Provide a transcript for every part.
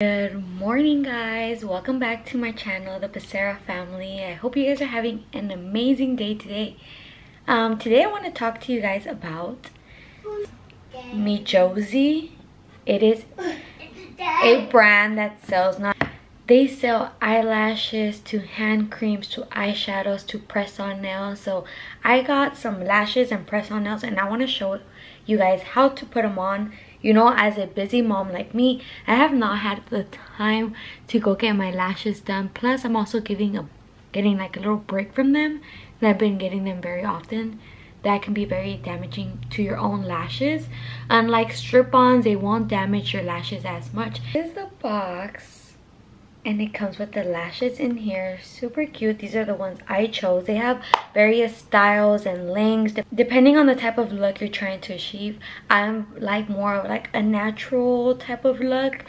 Good morning guys, welcome back to my channel, the Becerra family. I hope you guys are having an amazing day today. Um, today I want to talk to you guys about Mejosi. It is a brand that sells not they sell eyelashes to hand creams to eyeshadows to press on nails so i got some lashes and press on nails and i want to show you guys how to put them on you know as a busy mom like me i have not had the time to go get my lashes done. Plus i'm also giving a getting like a little break from them. And i've been getting them very often. That can be very damaging to your own lashes. Unlike strip-ons they won't damage your lashes as much. This is the box and it comes with the lashes in here. Super cute. These are the ones i chose. They have various styles and lengths. Depending on the type of look you're trying to achieve i'm like more of like a natural type of look.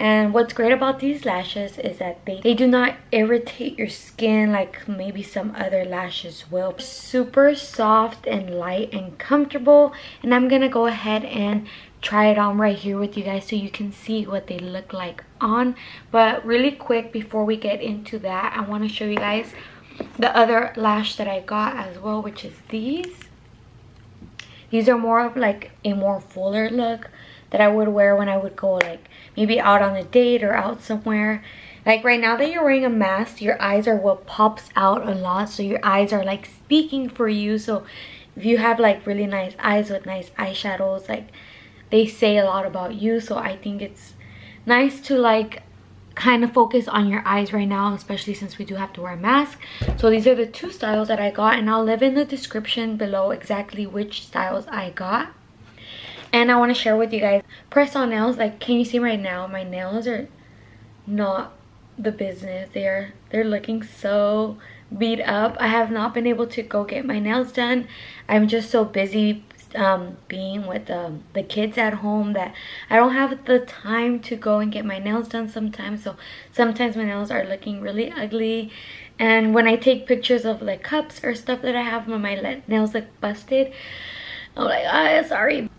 And what's great about these lashes is that they, they do not irritate your skin like maybe some other lashes will. Super soft and light and comfortable. And I'm going to go ahead and try it on right here with you guys so you can see what they look like on. But really quick before we get into that i want to show you guys the other lash that i got as well which is these. These are more of like a more fuller look that i would wear when i would go like maybe out on a date or out somewhere. Like right now that you're wearing a mask your eyes are what pops out a lot so your eyes are like speaking for you. So if you have like really nice eyes with nice eyeshadows like they say a lot about you so i think it's nice to like kind of focus on your eyes right now especially since we do have to wear a mask. So these are the two styles that i got and i'll leave in the description below exactly which styles i got. And i want to share with you guys press on nails like can you see right now my nails are not the business. They're they're looking so beat up. I have not been able to go get my nails done. I'm just so busy um, being with um, the kids at home that I don't have the time to go and get my nails done sometimes. So sometimes my nails are looking really ugly. And when I take pictures of like cups or stuff that I have when my nails look busted, I'm like, ah, sorry.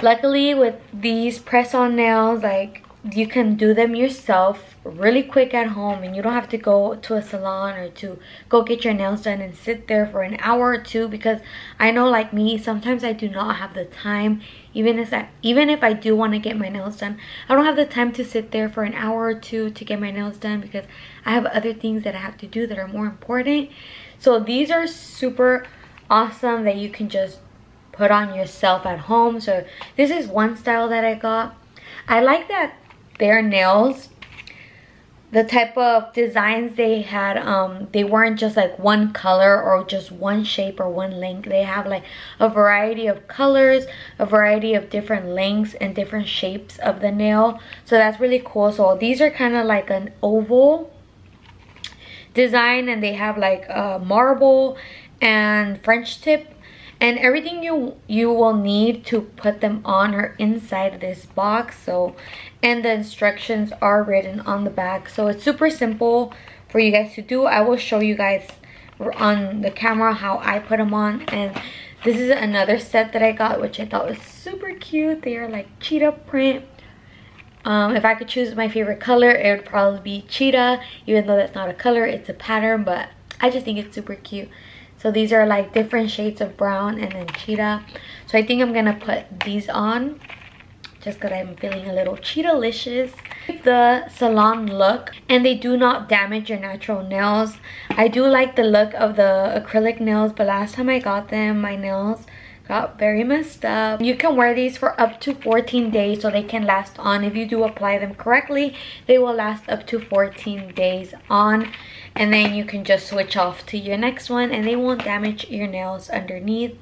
Luckily with these press-on nails, like you can do them yourself really quick at home and you don't have to go to a salon or to go get your nails done and sit there for an hour or two because I know like me sometimes I do not have the time. Even if I, even if I do want to get my nails done I don't have the time to sit there for an hour or two to get my nails done because I have other things that I have to do that are more important. So these are super awesome that you can just put on yourself at home. So this is one style that I got. I like that their nails the type of designs they had um they weren't just like one color or just one shape or one length. They have like a variety of colors a variety of different lengths and different shapes of the nail. So that's really cool. So these are kind of like an oval design and they have like a marble and french tip and everything you you will need to put them on are inside this box so and the instructions are written on the back. So it's super simple for you guys to do. I will show you guys on the camera how i put them on and this is another set that i got which i thought was super cute. They are like cheetah print. Um, if I could choose my favorite color, it would probably be cheetah, even though that's not a color, it's a pattern, but I just think it's super cute. So these are like different shades of brown and then cheetah. So I think I'm gonna put these on just because I'm feeling a little cheetah-licious. The salon look and they do not damage your natural nails. I do like the look of the acrylic nails but last time I got them my nails got very messed up. You can wear these for up to 14 days so they can last on. If you do apply them correctly, they will last up to 14 days on. And then you can just switch off to your next one and they won't damage your nails underneath.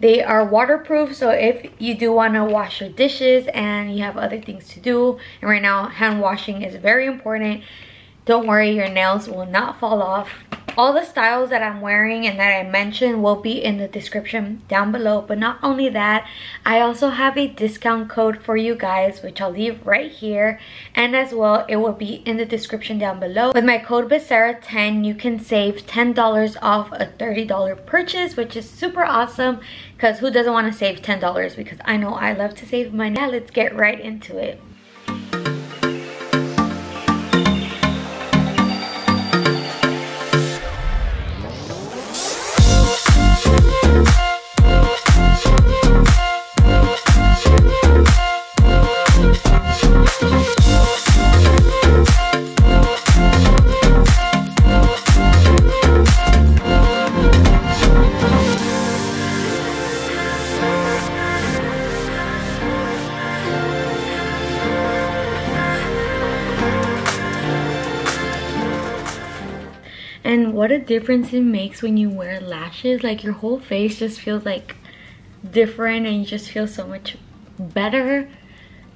They are waterproof, so if you do want to wash your dishes and you have other things to do, and right now hand washing is very important, don't worry, your nails will not fall off all the styles that i'm wearing and that i mentioned will be in the description down below but not only that i also have a discount code for you guys which i'll leave right here and as well it will be in the description down below with my code Becerra 10 you can save $10 off a $30 purchase which is super awesome because who doesn't want to save $10 because I know I love to save money. Yeah, let's get right into it. Difference it makes when you wear lashes. Like your whole face just feels like different and you just feel so much better.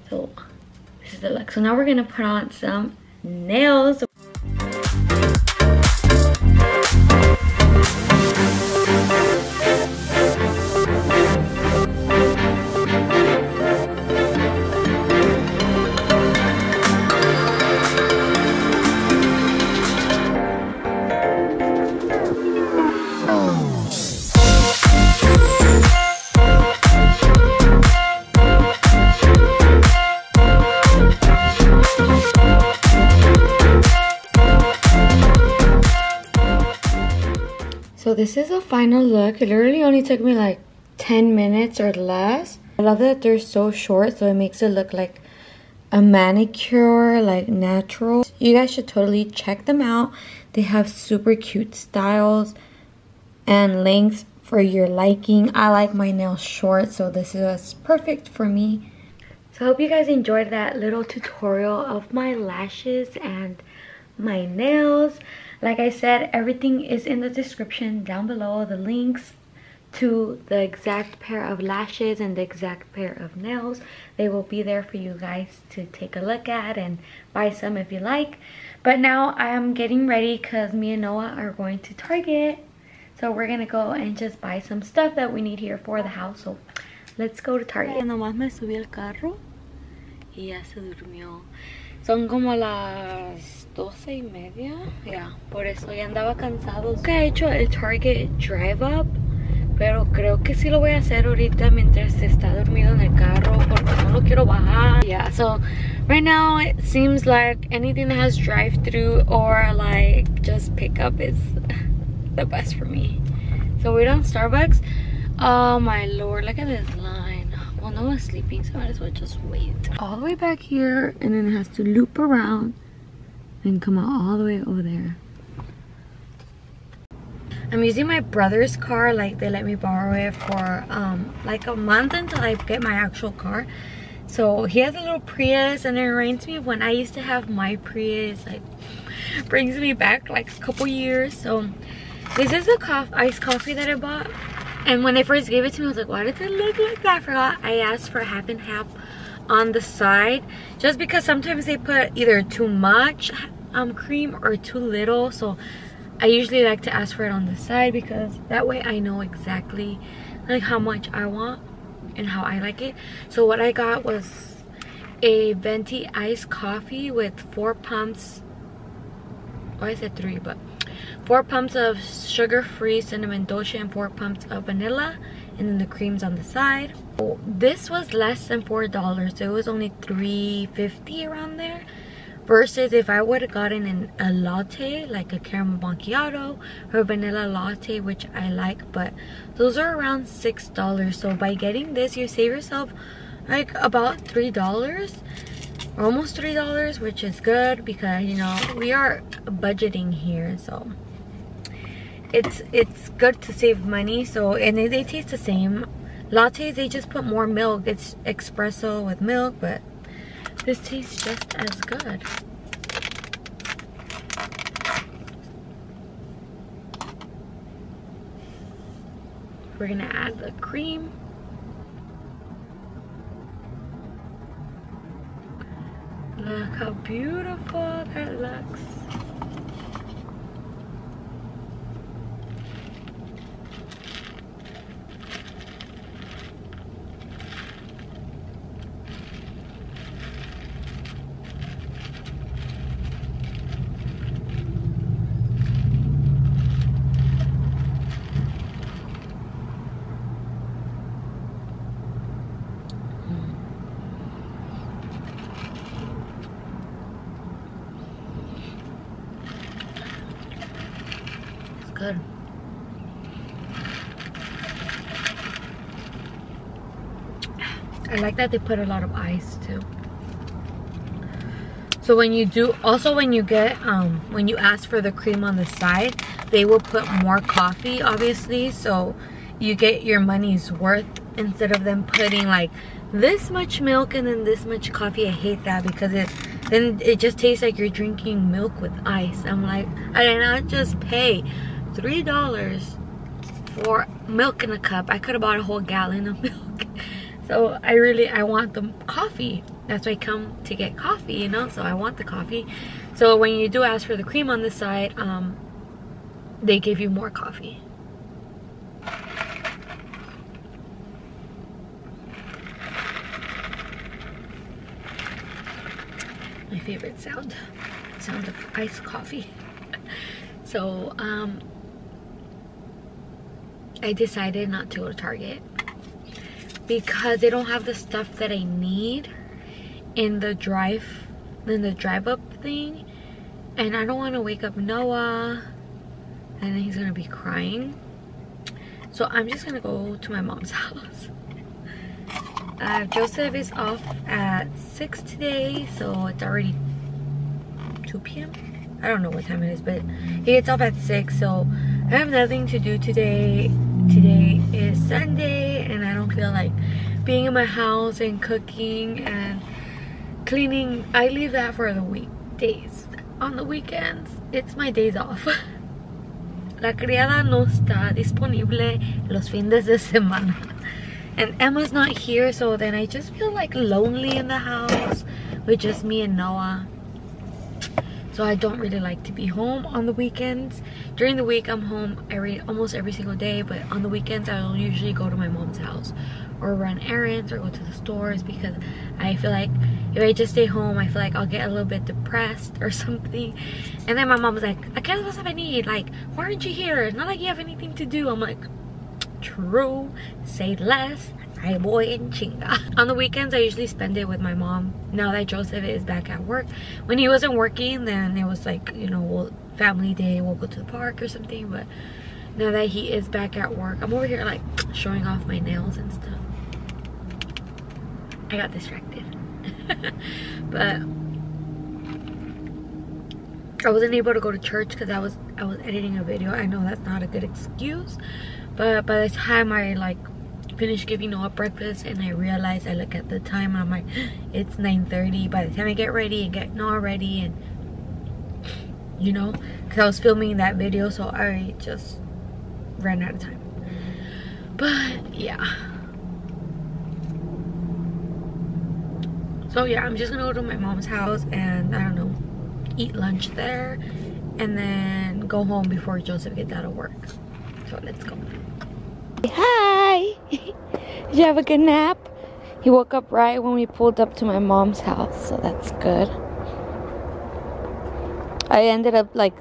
So this is the look. So now we're gonna put on some nails. This is a final look. It literally only took me like 10 minutes or less. I love that they're so short so it makes it look like a manicure, like natural. You guys should totally check them out. They have super cute styles and lengths for your liking. I like my nails short so this is perfect for me. So I hope you guys enjoyed that little tutorial of my lashes and my nails. Like I said, everything is in the description down below. The links to the exact pair of lashes and the exact pair of nails. They will be there for you guys to take a look at and buy some if you like. But now I am getting ready because me and Noah are going to Target. So we're going to go and just buy some stuff that we need here for the house. So let's go to Target. Nomás me subí al carro y ya se durmió. Son como las 12 y media. Ya, por eso ya andaba cansado. Nunca he hecho el Target Drive Up. Pero creo que sí lo voy a hacer ahorita mientras está dormido en el carro porque no lo quiero bajar. Yeah, so right now it seems like anything that has drive-through or like just pickup is the best for me. So we're on Starbucks. Oh my lord, look at this line. Well, no one's sleeping, so I might as well just wait. All the way back here and then it has to loop around and come out all the way over there. I'm using my brother's car, like they let me borrow it for um, like a month until I get my actual car. So he has a little Prius and it reminds me of when I used to have my Prius, like brings me back like a couple years. So this is the cof iced coffee that I bought. And when they first gave it to me, I was like, why does it look like that? I forgot I asked for half and half on the side just because sometimes they put either too much um, cream or too little so I usually like to ask for it on the side because that way I know exactly like how much I want and how I like it. So what I got was a venti iced coffee with four pumps or I said three but four pumps of sugar-free cinnamon dolce and four pumps of vanilla and then the creams on the side. This was less than four dollars so it was only 350 around there versus if i would have gotten an, a latte like a caramel macchiato or vanilla latte which i like but those are around six dollars. So by getting this you save yourself like about three dollars almost three dollars which is good because you know we are budgeting here so it's it's good to save money. So and they, they taste the same. Lattes they just put more milk. It's espresso with milk but this tastes just as good. We're gonna add the cream. Look how beautiful that looks good. I like that they put a lot of ice too. So when you do, also when you get, um, when you ask for the cream on the side, they will put more coffee, obviously. So you get your money's worth instead of them putting like this much milk and then this much coffee. I hate that because it then it just tastes like you're drinking milk with ice i'm like i did not just pay three dollars for milk in a cup. I could have bought a whole gallon of milk. So i really i want the coffee. That's why i come to get coffee you know? So i want the coffee. So when you do ask for the cream on the side um they give you more coffee. My favorite sound sound of iced coffee. So um I decided not to go to Target because they don't have the stuff that I need in the drive in the drive up thing and I don't want to wake up Noah and he's gonna be crying so I'm just gonna go to my mom's house uh, Joseph is off at 6 today, so it's already 2 p.m. I don't know what time it is, but he gets off at 6, so I have nothing to do today. Today is Sunday, and I don't feel like being in my house and cooking and cleaning. I leave that for the weekdays. On the weekends, it's my days off. La criada no está disponible los fines de semana and Emma's not here so then I just feel like lonely in the house with just me and Noah so I don't really like to be home on the weekends. During the week I'm home every almost every single day but on the weekends I'll usually go to my mom's house or run errands or go to the stores because I feel like if I just stay home I feel like I'll get a little bit depressed or something. And then my mom was like I can't what I need. Like why aren't you here? It's not like you have anything to do. I'm like True. Say less. I boy in chinga. On the weekends, I usually spend it with my mom. Now that Joseph is back at work. When he wasn't working, then it was like, you know, we'll, family day, we'll go to the park or something. But now that he is back at work, I'm over here like showing off my nails and stuff. I got distracted. but I wasn't able to go to church because I was I was editing a video. I know that's not a good excuse, but by the time I like finish giving Noah breakfast and I realize I look at the time I'm like it's 9:30. by the time I get ready and get Noah ready and you know because I was filming that video so I just ran out of time but yeah so yeah I'm just gonna go to my mom's house and I don't know eat lunch there and then go home before Joseph gets out of work so let's go Hi! Did you have a good nap? He woke up right when we pulled up to my mom's house, so that's good. I ended up like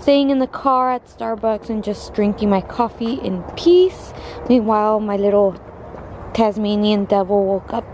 staying in the car at Starbucks and just drinking my coffee in peace. Meanwhile, my little Tasmanian devil woke up